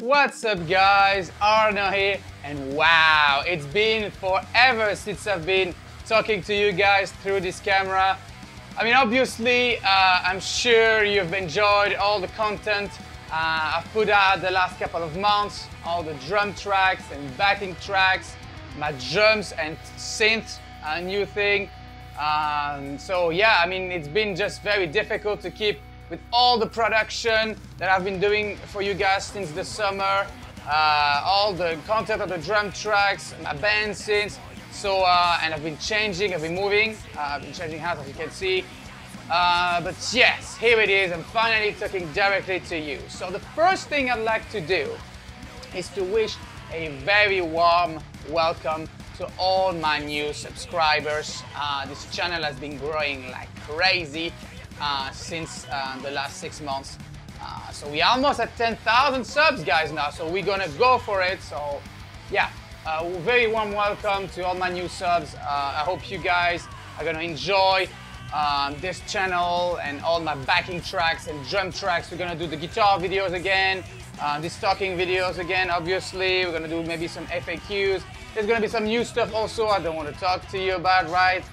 What's up guys, Arnaud here and wow, it's been forever since I've been talking to you guys through this camera. I mean obviously uh, I'm sure you've enjoyed all the content uh, I've put out the last couple of months, all the drum tracks and backing tracks, my drums and synth, a new thing. Um, so yeah, I mean it's been just very difficult to keep with all the production that I've been doing for you guys since the summer, uh, all the content of the drum tracks, my band since. So, uh, and I've been changing, I've been moving, uh, I've been changing hats as you can see. Uh, but yes, here it is, I'm finally talking directly to you. So the first thing I'd like to do is to wish a very warm welcome to all my new subscribers. Uh, this channel has been growing like crazy uh, since uh, the last six months. Uh, so we're almost at 10,000 subs guys now, so we're gonna go for it. So yeah, uh, very warm welcome to all my new subs. I hope you guys are gonna enjoy um, this channel and all my backing tracks and drum tracks. We're gonna do the guitar videos again, uh, the talking videos again, obviously. We're gonna do maybe some FAQs. There's gonna be some new stuff also I don't want to talk to you about right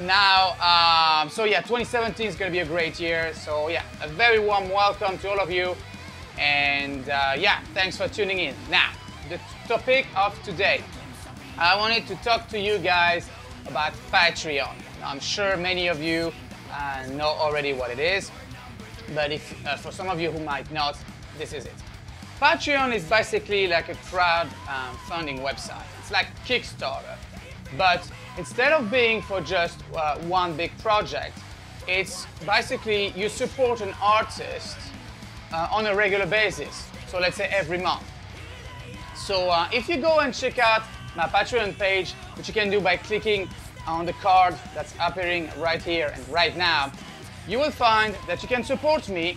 now. Um, so yeah, 2017 is gonna be a great year. So yeah, a very warm welcome to all of you. And uh, yeah, thanks for tuning in. Now, the topic of today. I wanted to talk to you guys about Patreon. I'm sure many of you uh, know already what it is, but if, uh, for some of you who might not, this is it. Patreon is basically like a crowdfunding um, website. It's like Kickstarter, but instead of being for just uh, one big project, it's basically you support an artist uh, on a regular basis. So let's say every month. So uh, if you go and check out my Patreon page, which you can do by clicking on the card that's appearing right here and right now, you will find that you can support me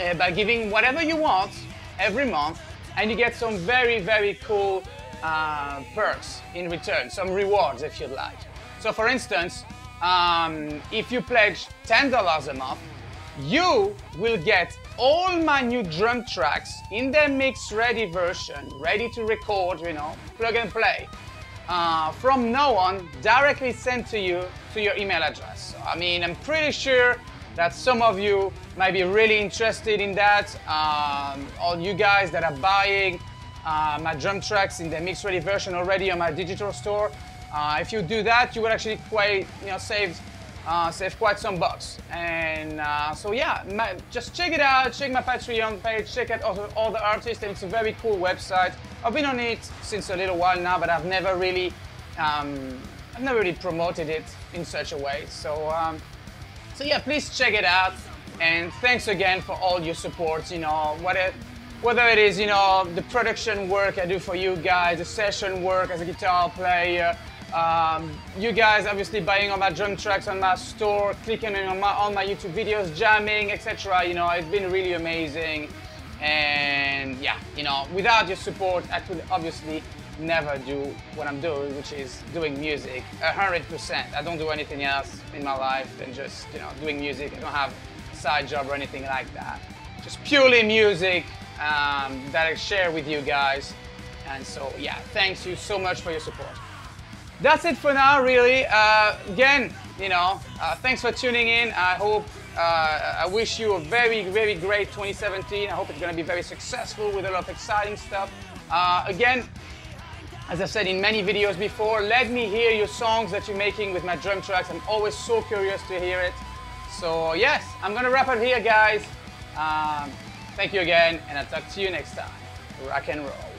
uh, by giving whatever you want every month and you get some very, very cool uh, perks in return, some rewards if you'd like. So for instance, um, if you pledge $10 a month, you will get all my new drum tracks in their mix ready version, ready to record, you know, plug and play uh, from now on directly sent to you to your email address. So, I mean, I'm pretty sure that some of you might be really interested in that. Um, all you guys that are buying uh, my drum tracks in the mix ready version already on my digital store, uh, if you do that, you will actually quite, you know, save uh, save quite some bucks. And uh, so yeah, my, just check it out, check my Patreon page, check out all, all the artists, and it's a very cool website. I've been on it since a little while now, but I've never really, um, I've never really promoted it in such a way. So, um, so yeah, please check it out. And thanks again for all your support. You know, what it, whether it is, you know, the production work I do for you guys, the session work as a guitar player, um, you guys obviously buying all my drum tracks on my store, clicking on my, on my YouTube videos, jamming, etc. You know, it's been really amazing. And yeah, you know, without your support, I could obviously never do what I'm doing, which is doing music, 100%. I don't do anything else in my life than just, you know, doing music. I don't have a side job or anything like that. Just purely music um, that I share with you guys. And so, yeah, thanks you so much for your support. That's it for now, really. Uh, again, you know, uh, thanks for tuning in. I hope, uh, I wish you a very, very great 2017. I hope it's going to be very successful with a lot of exciting stuff. Uh, again, as I've said in many videos before, let me hear your songs that you're making with my drum tracks. I'm always so curious to hear it. So yes, I'm going to wrap up here, guys. Um, thank you again, and I'll talk to you next time. Rock and roll.